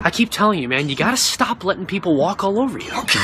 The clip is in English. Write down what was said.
I keep telling you, man, you gotta stop letting people walk all over you. Okay.